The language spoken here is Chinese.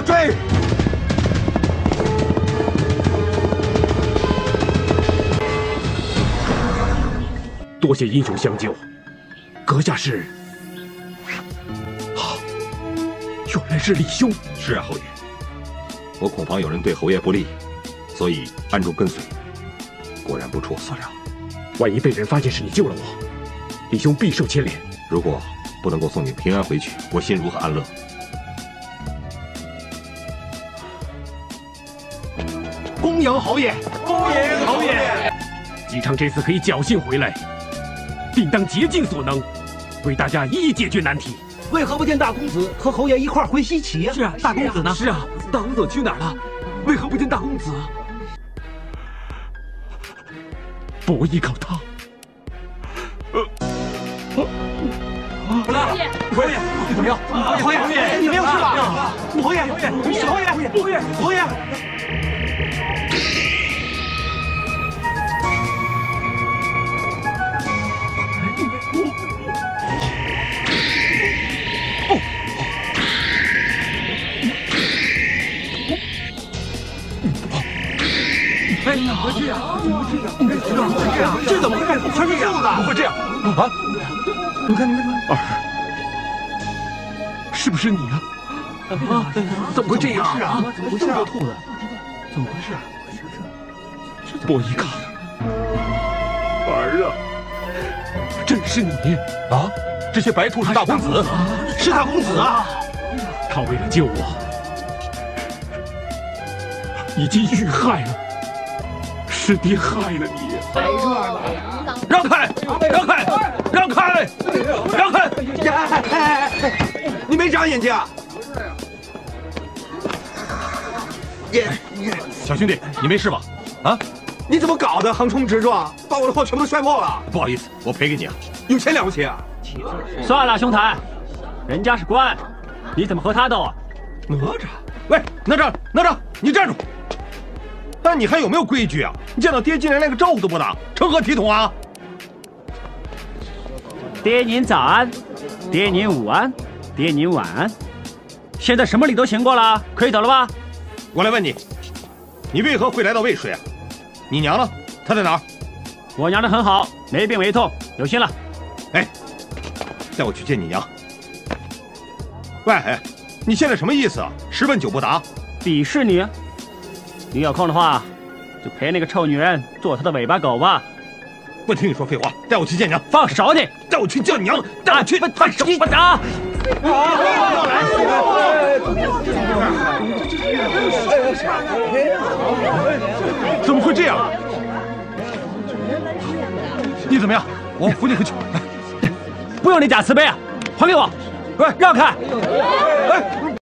我追！多谢英雄相救，阁下是？啊，原来是李兄。是啊，侯爷，我恐防有人对侯爷不利，所以暗中跟随。果然不出我所料，万一被人发现是你救了我，李兄必受牵连。如果不能够送你平安回去，我心如何安乐？恭迎侯爷！恭迎侯爷！姬昌这次可以侥幸回来，定当竭尽所能，为大家一一解决难题。为何不见大公子和侯爷一块回西岐呀？是啊，大公子呢？是啊，大公子去哪儿了？为何不见大公子？不依靠他。侯爷，侯爷，怎么样？侯爷，侯爷，你没有事吧？侯爷，侯爷，侯爷，侯爷，侯爷。哎，怎么会这样？怎么会这样？怎么会这样？这怎么会这样？怎么会这样？啊！你看，你看，儿，是不是你啊？啊！怎么会这样？是啊，怎么回事啊？兔子，怎么回事？我一卡，儿啊，真是你啊！这些白兔是大公子，是大公子啊！他为了救我，已经遇害了。是爹害了你！让开！让开！让开！你没长眼睛啊！耶！小兄弟，你没事吧？啊？你怎么搞的？横冲直撞，把我的货全部都摔破了！不好意思，我赔给你啊。有钱了不起啊？算了，兄台，人家是官，你怎么和他斗啊？哪吒，喂，哪吒，哪吒，你站住！那你还有没有规矩啊？你见到爹竟然连个招呼都不打，成何体统啊？爹您早安，爹您午安，爹您晚安。现在什么礼都行过了，可以走了吧？我来问你，你为何会来到渭水啊？你娘呢？她在哪儿？我娘的很好，没病没痛，有心了。哎，带我去见你娘。喂，你现在什么意思啊？十问九不答，鄙视你。你有空的话，就陪那个臭女人做她的尾巴狗吧。不听你说废话，带我去见娘。放手你！带我去叫娘！带我去！放手！不打！怎么会这样？你怎么样？我扶你回去。不用你假慈悲啊！还给我！喂，让开！哎。